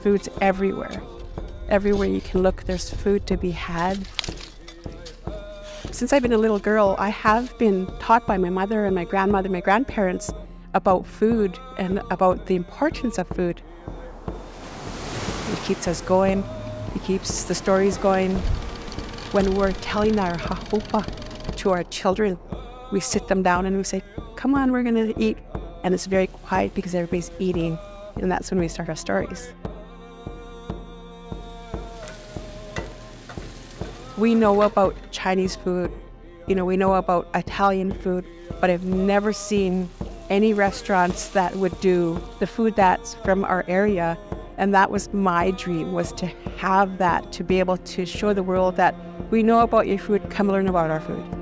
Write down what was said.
Food's everywhere. Everywhere you can look, there's food to be had. Since I've been a little girl, I have been taught by my mother and my grandmother, my grandparents, about food and about the importance of food. It keeps us going, it keeps the stories going. When we're telling our hahupa to our children, we sit them down and we say, Come on, we're going to eat. And it's very quiet because everybody's eating. And that's when we start our stories. We know about Chinese food, you know, we know about Italian food, but I've never seen any restaurants that would do the food that's from our area. And that was my dream was to have that, to be able to show the world that we know about your food, come learn about our food.